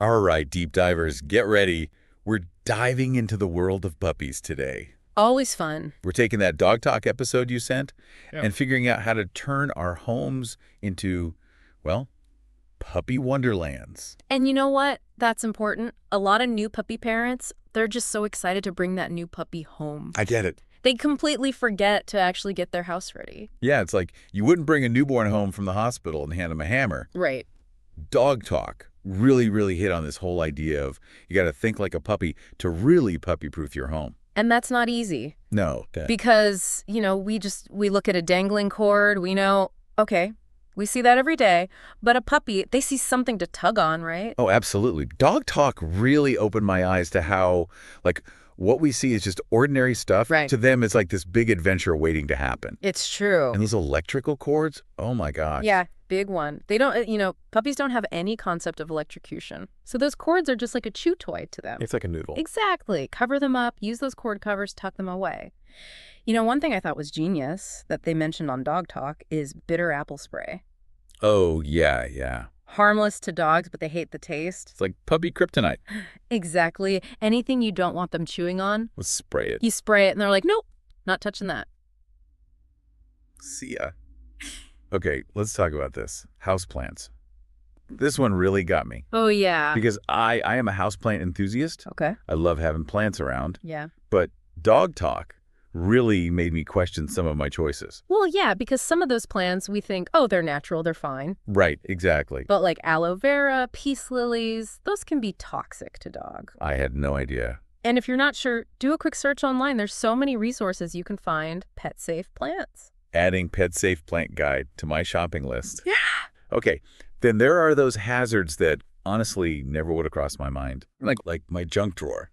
All right, deep divers, get ready. We're diving into the world of puppies today. Always fun. We're taking that dog talk episode you sent Yeah. and figuring out how to turn our homes into, well, puppy wonderlands. And you know what? That's important. A lot of new puppy parents, they're just so excited to bring that new puppy home. I get it. They completely forget to actually get their house ready. Yeah, it's like you wouldn't bring a newborn home from the hospital and hand them a hammer. Right. Dog talk really, really hit on this whole idea of you got to think like a puppy to really puppy-proof your home. And that's not easy No. that- because, you know, we just we look at a dangling cord, we know, okay, we see that every day, but a puppy, they see something to tug on, right? Oh, absolutely. Dog talk really opened my eyes to how, like, what we see is just ordinary stuff. Right. To them, it's like this big adventure waiting to happen. It's true. And those electrical cords, oh my gosh. Yeah, big one. They don't, uh, you know, puppies don't have any concept of electrocution. So those cords are just like a chew toy to them. It's like a noodle. Exactly. Cover them up, use those cord covers, tuck them away. You know, one thing I thought was genius that they mentioned on Dog Talk is bitter apple spray. Oh, yeah, yeah. Harmless to dogs, but they hate the taste. It's like puppy kryptonite. Exactly. Anything you don't want them chewing on, Let's spray it. you spray it and they're like, nope, not touching that. See ya. Okay, let's talk about this. Houseplants. This one really got me Oh, yeah. because I, I am a houseplant enthusiast. Okay. I love having plants around, Yeah. but dog talk really made me question some of my choices. Well, yeah, because some of those plants we think, oh, they're natural, they're fine. Right, exactly. But like aloe vera, peace lilies, those can be toxic to dog. I had no idea. And if you're not sure, do a quick search online. There's so many resources you can find pet safe plants. Adding pet safe plant guide to my shopping list. Yeah. Okay, then there are those hazards that honestly never would have crossed my mind. Like like my junk drawer.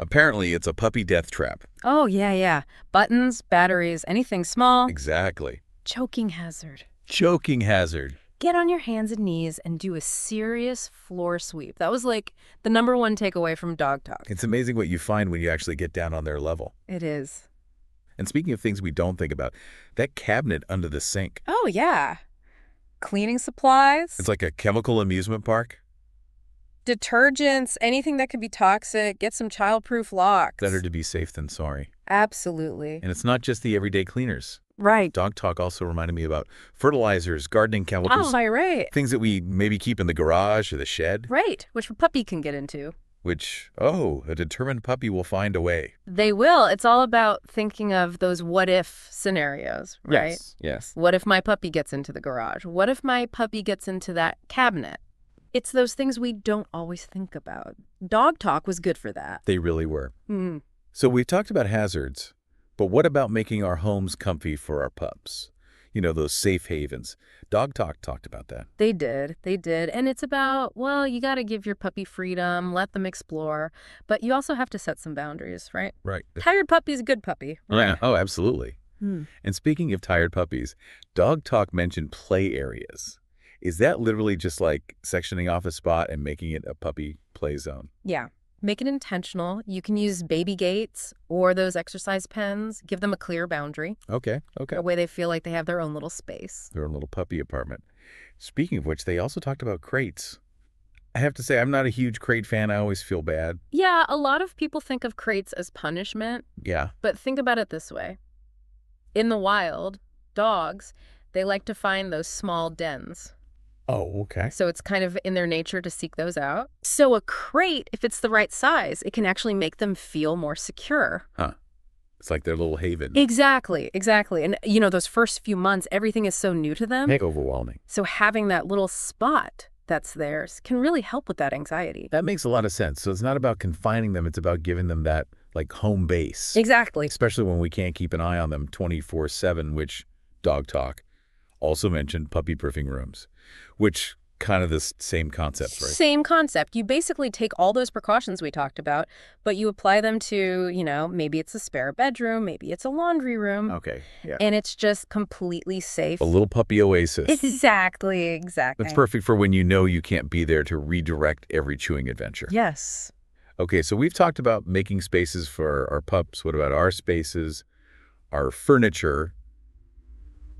Apparently, it's a puppy death trap. Oh, yeah, yeah. Buttons, batteries, anything small. Exactly. Choking hazard. Choking hazard. Get on your hands and knees and do a serious floor sweep. That was like the number one takeaway from Dog Talk. It's amazing what you find when you actually get down on their level. It is. And speaking of things we don't think about, that cabinet under the sink. Oh, yeah. Cleaning supplies, It's like a chemical amusement park. detergents, anything that could be toxic. Get some childproof locks. Better to be safe than sorry. Absolutely. And it's not just the everyday cleaners. Right. Dog talk also reminded me about fertilizers, gardening chemicals, Oh, right. things that we maybe keep in the garage or the shed, Right, which a puppy can get into. Which, oh, a determined puppy will find a way. They will. It's all about thinking of those what if scenarios, right? Yes. Yes. What if my puppy gets into the garage? What if my puppy gets into that cabinet? It's those things we don't always think about. Dog talk was good for that. They really were. Mm. So we've talked about hazards, but what about making our homes comfy for our pups? You know, those safe havens. Dog Talk talked about that. They did. They did. And it's about, well, you got to give your puppy freedom, let them explore, but you also have to set some boundaries, right? Right. Tired puppy's a good puppy. Yeah. Oh, absolutely. Hmm. And speaking of tired puppies, Dog Talk mentioned play areas. Is that literally just like sectioning off a spot and making it a puppy play zone? Yeah. Make it intentional. You can use baby gates or those exercise pens. Give them a clear boundary, Okay. Okay. a way they feel like they have their own little space. Their own little puppy apartment. Speaking of which, they also talked about crates. I have to say, I'm not a huge crate fan. I always feel bad. Yeah, a lot of people think of crates as punishment, Yeah. but think about it this way. In the wild, dogs, they like to find those small dens. Oh, okay. So it's kind of in their nature to seek those out. So a crate, if it's the right size, it can actually make them feel more secure. Huh. It's like their little haven. Exactly, exactly. And you know, those first few months, everything is so new to them. Heck, overwhelming. So having that little spot that's theirs can really help with that anxiety. That makes a lot of sense. So it's not about confining them, it's about giving them that like home base. Exactly. Especially when we can't keep an eye on them 24/7, which Dog Talk also mentioned puppy proofing rooms, which kind of the same concept, right? Same concept. You basically take all those precautions we talked about, but you apply them to, you know, maybe it's a spare bedroom, maybe it's a laundry room, Okay. Yeah. and it's just completely safe. A little puppy oasis. Exactly, exactly. That's perfect for when you know you can't be there to redirect every chewing adventure. Yes. Okay, so we've talked about making spaces for our pups. What about our spaces, our furniture?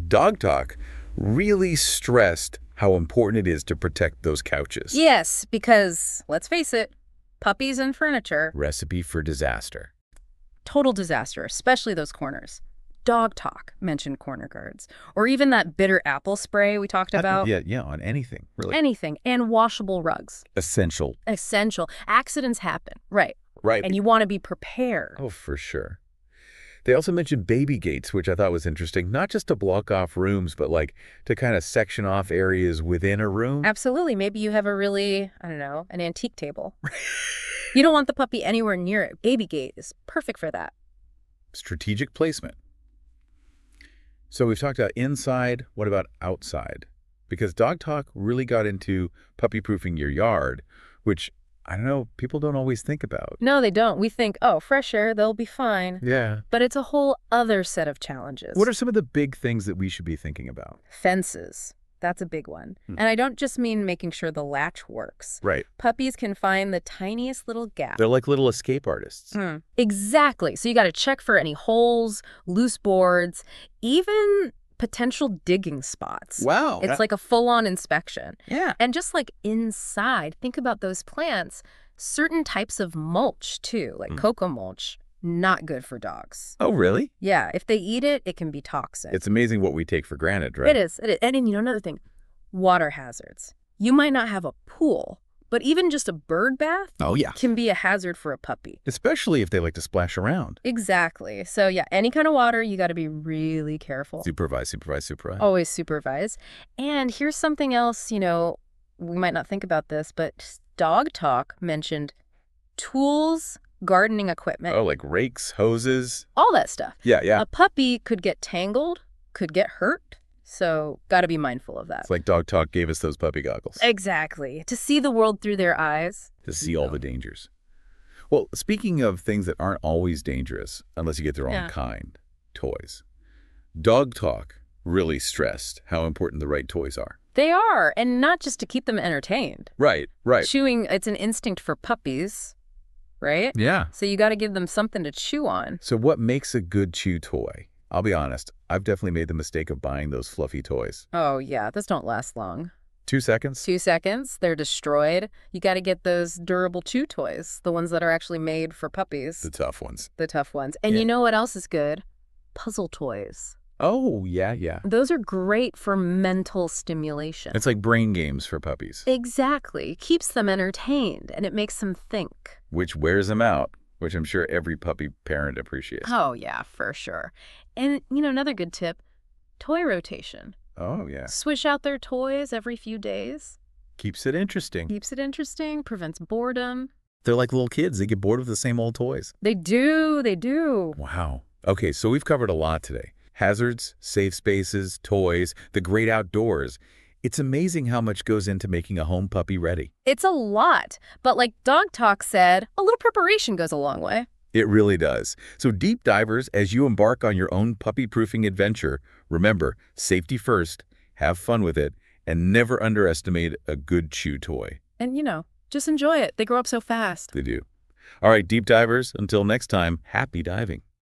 Dog Talk really stressed how important it is to protect those couches. Yes, because let's face it, puppies and furniture, Recipe for disaster. total disaster, especially those corners. Dog talk mentioned corner guards, or even that bitter apple spray we talked about. Yeah, yeah, on anything, really. Anything. And washable rugs. Essential. Essential. Accidents happen. Right. Right. And you want to be prepared. Oh, for sure. They also mentioned baby gates, which I thought was interesting, not just to block off rooms, but like to kind of section off areas within a room. Absolutely. Maybe you have a really, I don't know, an antique table. you don't want the puppy anywhere near it. Baby gate is perfect for that. Strategic placement. So we've talked about inside. What about outside? Because Dog Talk really got into puppy proofing your yard, which I don't know, people don't always think about. No, they don't. We think, oh, fresh air, they'll be fine. Yeah. But it's a whole other set of challenges. What are some of the big things that we should be thinking about? fences? That's a big one. Hmm. And I don't just mean making sure the latch works. Right. Puppies can find the tiniest little gap. They're like little escape artists. Mm. Exactly. So you got to check for any holes, loose boards, even potential digging spots. Wow. It's like a full-on inspection. yeah. And just like inside, think about those plants, certain types of mulch too, like Mm. cocoa mulch, not good for dogs. Oh, really? Yeah, if they eat it, it can be toxic. It's amazing what we take for granted, right? It is. It is. And then, you know, another thing, water hazards. You might not have a pool, but even just a bird bath Oh, yeah. can be a hazard for a puppy. Especially if they like to splash around. Exactly. So yeah, any kind of water, you got to be really careful. Supervise, supervise, supervise. Always supervise. And here's something else, you know, we might not think about this, but Dog Talk mentioned tools, gardening equipment, Oh, like rakes, hoses. all that stuff. Yeah, yeah. A puppy could get tangled, could get hurt. So got to be mindful of that. It's like Dog Talk gave us those puppy goggles Exactly. To see the world through their eyes. to see all the dangers. Well, speaking of things that aren't always dangerous, unless you get the wrong Yeah. kind, toys. Dog Talk really stressed how important the right toys are. They are, and not just to keep them entertained. Right, right. Chewing, it's an instinct for puppies, right? Yeah. So you got to give them something to chew on. So what makes a good chew toy? I'll be honest, I've definitely made the mistake of buying those fluffy toys. Oh, yeah, those don't last long. Two seconds? Two seconds, they're destroyed. You got to get those durable chew toys, the ones that are actually made for puppies, The tough ones. the tough ones. And Yeah. you know what else is good? Puzzle toys. Oh, yeah, yeah. Those are great for mental stimulation. It's like brain games for puppies, Exactly. Keeps them entertained and it makes them think. which wears them out, which I'm sure every puppy parent appreciates. Oh, yeah, for sure. And, you know, another good tip toy rotation. Oh, yeah. Swish out their toys every few days. Keeps it interesting. Keeps it interesting, prevents boredom. They're like little kids. They get bored with the same old toys. They do, they do. Wow. Okay, so we've covered a lot today. Hazards, safe spaces, toys, the great outdoors. It's amazing how much goes into making a home puppy ready. It's a lot. But like Dog Talk said, a little preparation goes a long way. It really does. So deep divers, as you embark on your own puppy-proofing adventure, remember, safety first, have fun with it, and never underestimate a good chew toy. And, you know, just enjoy it. They grow up so fast. They do. All right, deep divers, until next time, happy diving.